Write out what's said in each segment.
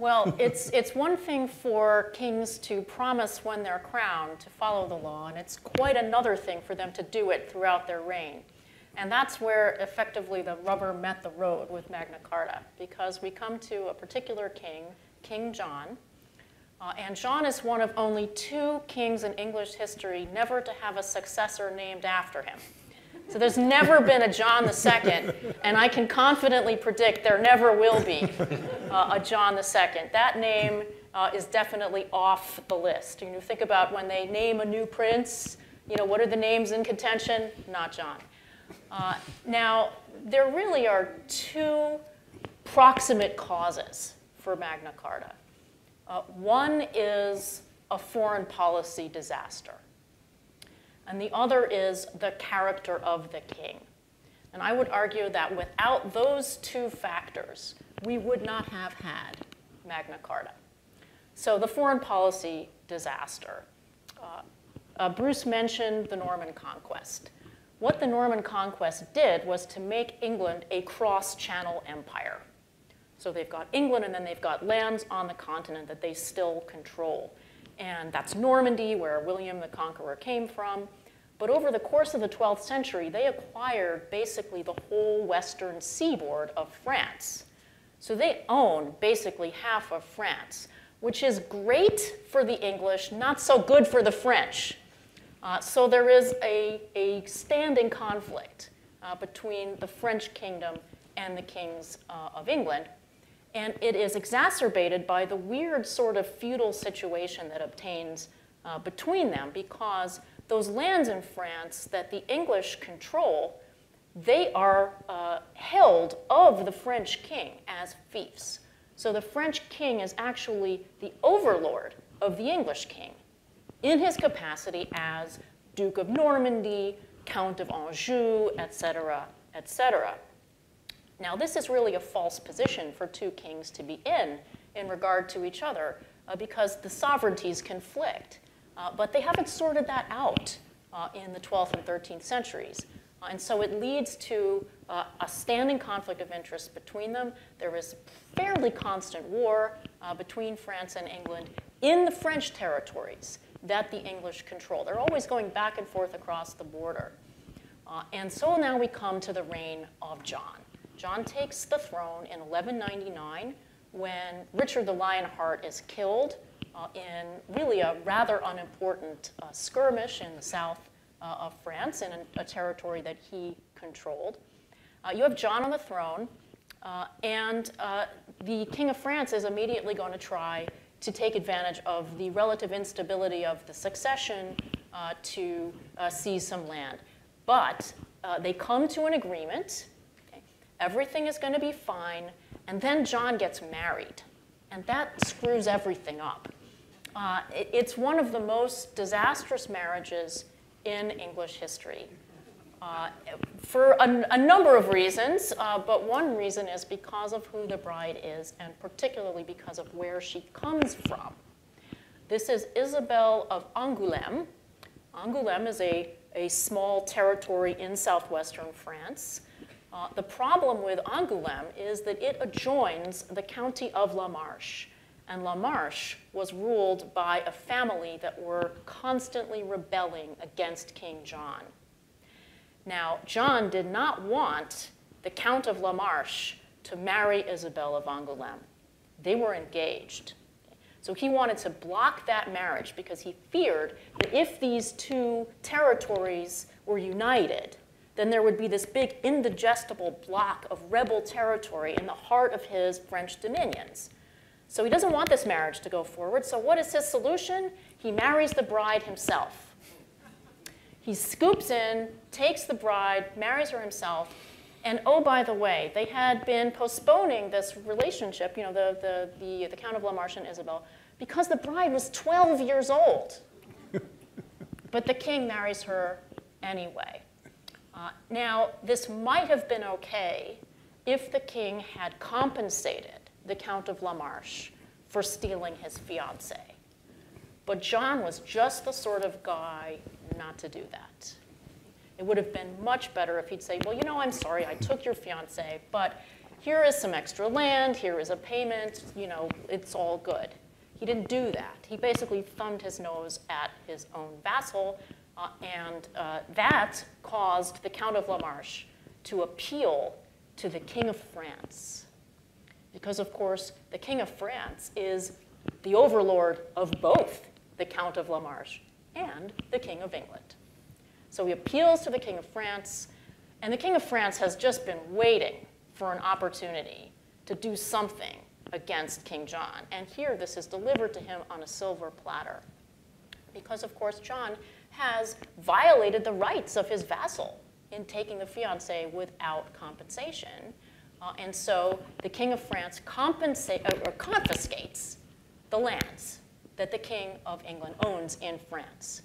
Well, it's, it's one thing for kings to promise when they're crowned to follow the law, and it's quite another thing for them to do it throughout their reign. And that's where effectively the rubber met the road with Magna Carta, because we come to a particular king, King John. Uh, and John is one of only two kings in English history never to have a successor named after him. So there's never been a John II, and I can confidently predict there never will be uh, a John II. That name uh, is definitely off the list. You know, think about when they name a new prince, you know, what are the names in contention? Not John. Uh, now, there really are two proximate causes for Magna Carta. Uh, one is a foreign policy disaster and the other is the character of the king. And I would argue that without those two factors, we would not have had Magna Carta. So the foreign policy disaster. Uh, uh, Bruce mentioned the Norman conquest. What the Norman conquest did was to make England a cross-channel empire. So they've got England and then they've got lands on the continent that they still control. And that's Normandy, where William the Conqueror came from. But over the course of the 12th century, they acquired basically the whole western seaboard of France. So they own basically half of France, which is great for the English, not so good for the French. Uh, so there is a, a standing conflict uh, between the French kingdom and the kings uh, of England. And it is exacerbated by the weird sort of feudal situation that obtains uh, between them because those lands in France that the English control, they are uh, held of the French king as fiefs. So the French king is actually the overlord of the English king in his capacity as Duke of Normandy, Count of Anjou, etc., etc. Now, this is really a false position for two kings to be in in regard to each other uh, because the sovereignties conflict. Uh, but they haven't sorted that out uh, in the 12th and 13th centuries. Uh, and so it leads to uh, a standing conflict of interest between them. There is fairly constant war uh, between France and England in the French territories that the English control. They're always going back and forth across the border. Uh, and so now we come to the reign of John. John takes the throne in 1199 when Richard the Lionheart is killed uh, in really a rather unimportant uh, skirmish in the south uh, of France in a, a, territory that he controlled. Uh, you have John on the throne, uh, and the King of France is immediately going to try to take advantage of the relative instability of the succession to seize some land. But they come to an agreement. Okay? Everything is going to be fine. And then John gets married. And that screws everything up. Uh, it, it's one of the most disastrous marriages in English history. Uh, for a, a, number of reasons, uh, but one reason is because of who the bride is, and particularly because of where she comes from. This is Isabel of Angoulême. Angoulême is a, a small territory in southwestern France. Uh, the problem with Angoulême is that it adjoins the county of La Marche, and La Marche was ruled by a family that were constantly rebelling against King John. Now, John did not want the Count of La Marche to marry Isabel of Angoulême. They were engaged. So he wanted to block that marriage because he feared that if these two territories were united, then there would be this big indigestible block of rebel territory in the heart of his French dominions. So he doesn't want this marriage to go forward. So what is his solution? He marries the bride himself. He scoops in, takes the bride, marries her himself, and oh, by the way, they had been postponing this relationship, you know, the, the, the, the Count of La Marche and Isabel, because the bride was 12 years old. but the king marries her anyway. Uh, now, this might have been okay if the king had compensated the Count of La Marche for stealing his fiancée. But John was just the sort of guy not to do that. It would have been much better if he'd say, well, you know, I'm sorry, I took your fiancée, but here is some extra land, here is a payment, you know, it's all good. He didn't do that. He basically thumbed his nose at his own vassal, uh, and uh, that caused the Count of La Marche to appeal to the King of France. Because, of course, the King of France is the overlord of both the Count of La Marche and the King of England. So he appeals to the King of France, and the King of France has just been waiting for an opportunity to do something against King John. And here this is delivered to him on a silver platter. Because, of course, John has violated the rights of his vassal in taking the fiancee without compensation. Uh, and so the King of France uh, or confiscates the lands that the King of England owns in France.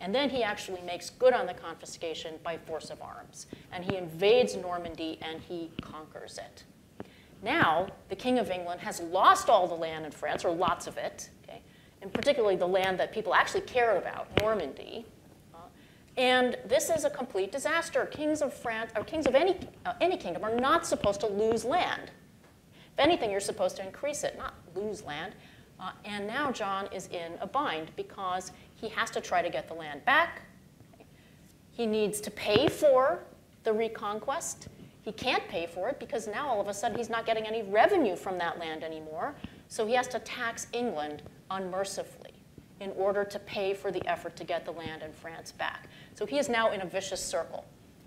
And then he actually makes good on the confiscation by force of arms. And he invades Normandy and he conquers it. Now, the King of England has lost all the land in France, or lots of it, okay? and particularly the land that people actually cared about, Normandy. And this is a complete disaster. Kings of France, or kings of any, uh, any kingdom, are not supposed to lose land. If anything, you're supposed to increase it, not lose land. Uh, and now John is in a bind because he has to try to get the land back. He needs to pay for the reconquest. He can't pay for it because now all of a sudden he's not getting any revenue from that land anymore. So he has to tax England unmercifully in order to pay for the effort to get the land in France back. So he is now in a vicious circle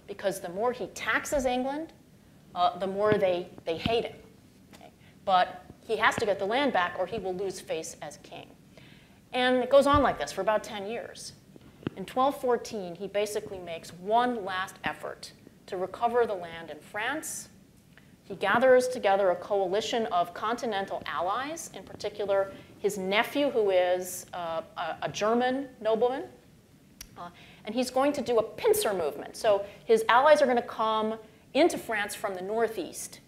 because the more he taxes England, uh, the more they, they hate him. Okay? But he has to get the land back or he will lose face as king. And it goes on like this for about 10 years. In 1214, he basically makes one last effort to recover the land in France. He gathers together a coalition of continental allies, in particular his nephew, who is uh, a, German nobleman. Uh, and he's going to do a pincer movement. So his allies are going to come into France from the northeast.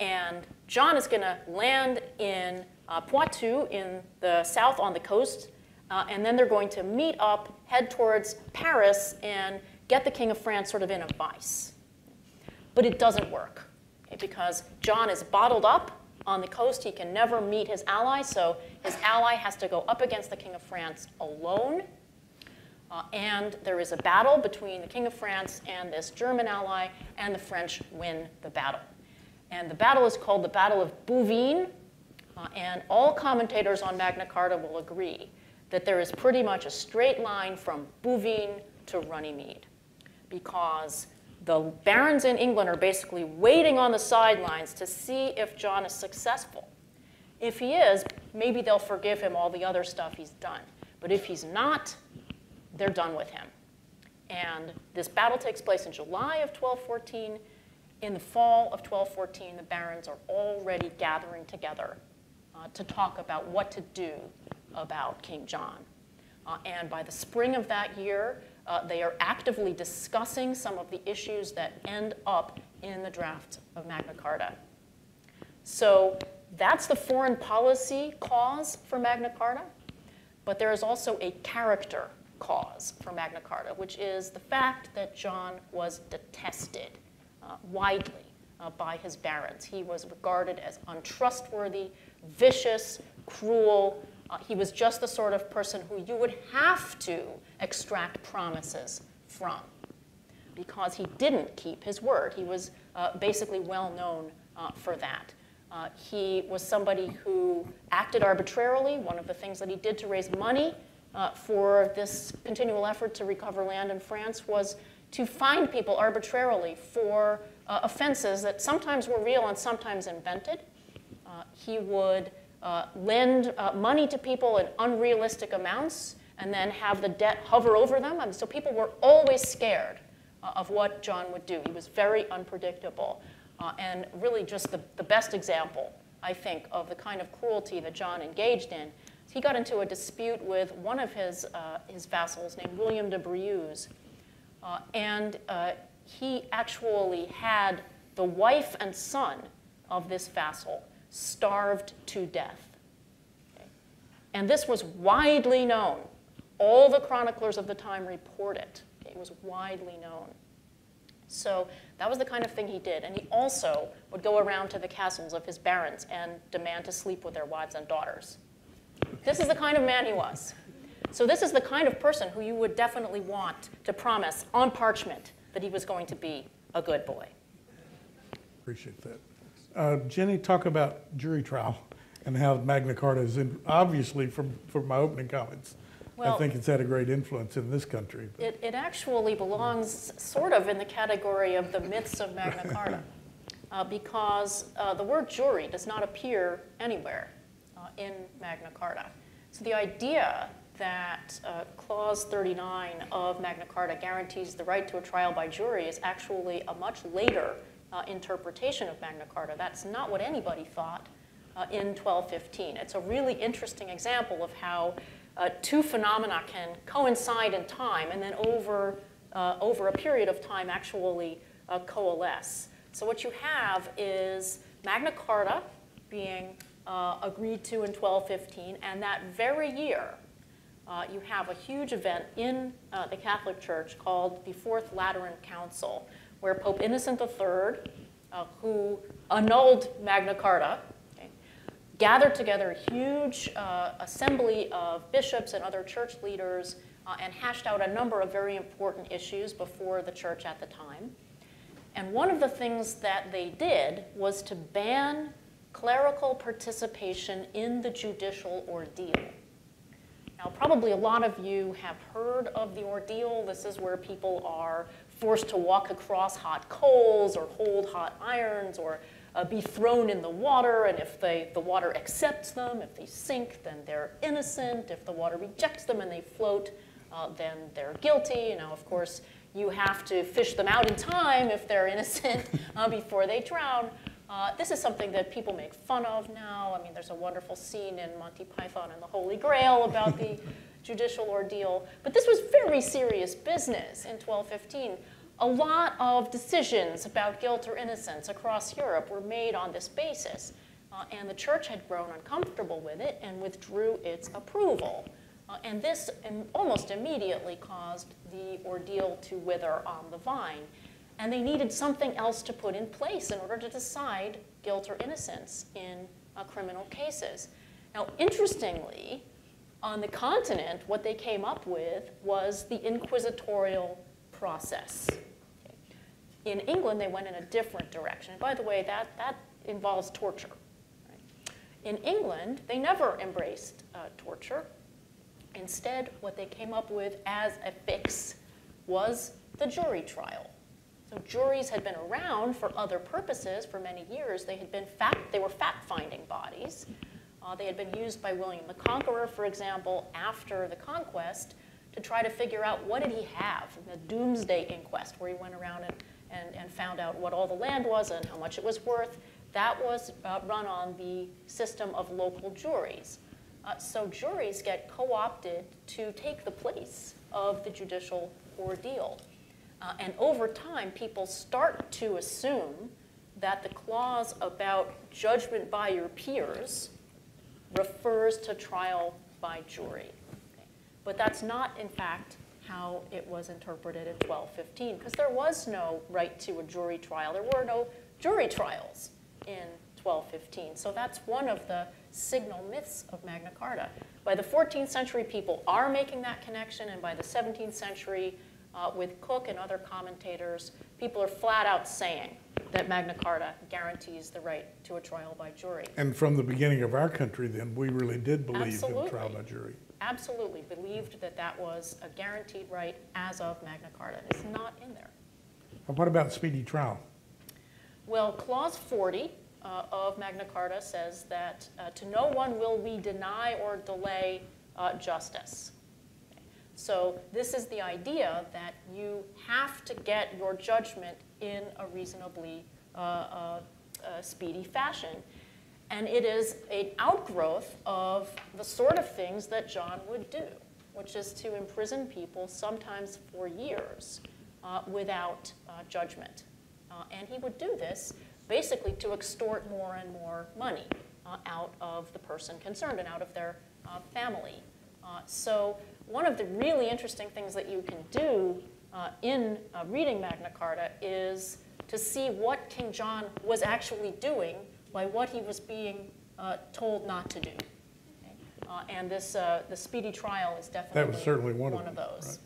And John is going to land in uh, Poitou in the south on the coast, uh, and then they're going to meet up, head towards Paris, and get the King of France sort of in a vice. But it doesn't work because John is bottled up on the coast. He can never meet his ally, so his ally has to go up against the King of France alone. Uh, and there is a battle between the King of France and this German ally, and the French win the battle. And the battle is called the Battle of Bouvines, uh, and all commentators on Magna Carta will agree that there is pretty much a straight line from Bouvines to Runnymede because the barons in England are basically waiting on the sidelines to see if John is successful. If he is, maybe they'll forgive him all the other stuff he's done. But if he's not, they're done with him. And this battle takes place in July of 1214. In the fall of 1214, the barons are already gathering together uh, to talk about what to do about King John. Uh, and by the spring of that year, uh, they are actively discussing some of the issues that end up in the draft of Magna Carta. So that's the foreign policy cause for Magna Carta, but there is also a character cause for Magna Carta, which is the fact that John was detested uh, widely uh, by his barons. He was regarded as untrustworthy, vicious, cruel. Uh, he was just the sort of person who you would have to extract promises from because he didn't keep his word. He was uh, basically well known uh, for that. Uh, he was somebody who acted arbitrarily. One of the things that he did to raise money uh, for this continual effort to recover land in France was to find people arbitrarily for uh, offenses that sometimes were real and sometimes invented. He would uh, lend uh, money to people in unrealistic amounts and then have the debt hover over them. Mean, so people were always scared uh, of what John would do. He was very unpredictable uh, and really just the, the best example, I think, of the kind of cruelty that John engaged in. He got into a dispute with one of his, uh, his vassals named William de Briouze. Uh, and he actually had the wife and son of this vassal starved to death. And this was widely known. All the chroniclers of the time report it. It was widely known. So that was the kind of thing he did. And he also would go around to the castles of his barons and demand to sleep with their wives and daughters. This is the kind of man he was. So this is the kind of person who you would definitely want to promise on parchment that he was going to be a good boy. Appreciate that. Uh, Jenny, talk about jury trial and how Magna Carta is, in, obviously, from, from my opening comments, I think it's had a great influence in this country. It, it actually belongs sort of in the category of the myths of Magna Carta, uh, because uh, the word jury does not appear anywhere uh, in Magna Carta. So the idea that uh, Clause 39 of Magna Carta guarantees the right to a trial by jury is actually a much later uh, interpretation of Magna Carta. That's not what anybody thought uh, in 1215. It's a really interesting example of how uh, two phenomena can coincide in time and then over, uh, over a period of time actually uh, coalesce. So what you have is Magna Carta being uh, agreed to in 1215, and that very year, you have a huge event in the Catholic Church called the Fourth Lateran Council, where Pope Innocent III, uh, who annulled Magna Carta, okay, gathered together a huge uh, assembly of bishops and other church leaders uh, and hashed out a number of very important issues before the church at the time. And one of the things that they did was to ban clerical participation in the judicial ordeal. Now, probably a lot of you have heard of the ordeal. This is where people are forced to walk across hot coals or hold hot irons or uh, be thrown in the water. And if they, the water accepts them, if they sink, then they're innocent. If the water rejects them and they float, uh, then they're guilty. You know, of course, you have to fish them out in time if they're innocent uh, before they drown. Uh, this is something that people make fun of now. I mean, there's a wonderful scene in Monty Python and the Holy Grail about the judicial ordeal. But this was very serious business in 1215. A lot of decisions about guilt or innocence across Europe were made on this basis. Uh, and the church had grown uncomfortable with it and withdrew its approval. Uh, and this im- almost immediately caused the ordeal to wither on the vine. And they needed something else to put in place in order to decide guilt or innocence in uh, criminal cases. Now, interestingly, on the continent, what they came up with was the inquisitorial process. In England, they went in a different direction. And by the way, that, that involves torture. right? In England, they never embraced uh, torture. Instead, what they came up with as a fix was the jury trial. So juries had been around for other purposes for many years. They had been fact, they were fact-finding bodies. Uh, they had been used by William the Conqueror, for example, after the conquest, to try to figure out what did he have in the Domesday Inquest, where he went around and, and, and found out what all the land was and how much it was worth. That was uh, run on the system of local juries. Uh, so juries get co-opted to take the place of the judicial ordeal. Uh, and over time, people start to assume that the clause about judgment by your peers refers to trial by jury. Okay. But that's not, in fact, how it was interpreted in 1215, because there was no right to a jury trial. There were no jury trials in 1215. So that's one of the signal myths of Magna Carta. By the 14th century, people are making that connection, and by the 17th century, uh, with Coke and other commentators, people are flat out saying that Magna Carta guarantees the right to a trial by jury. And from the beginning of our country, then, we really did believe in trial by jury. Absolutely believed that that was a guaranteed right as of Magna Carta. It's not in there. And what about speedy trial? Well, Clause 40 uh, of Magna Carta says that uh, to no one will we deny or delay uh, justice. So this is the idea that you have to get your judgment in a reasonably uh, uh, uh, speedy fashion. And it is an outgrowth of the sort of things that John would do, which is to imprison people sometimes for years uh, without judgment. And he would do this basically to extort more and more money uh, out of the person concerned and out of their uh, family. Uh, so one of the really interesting things that you can do uh, in uh, reading Magna Carta is to see what King John was actually doing by what he was being uh, told not to do. Okay? Uh, And this, uh, the speedy trial is definitely that was certainly one of of them, those.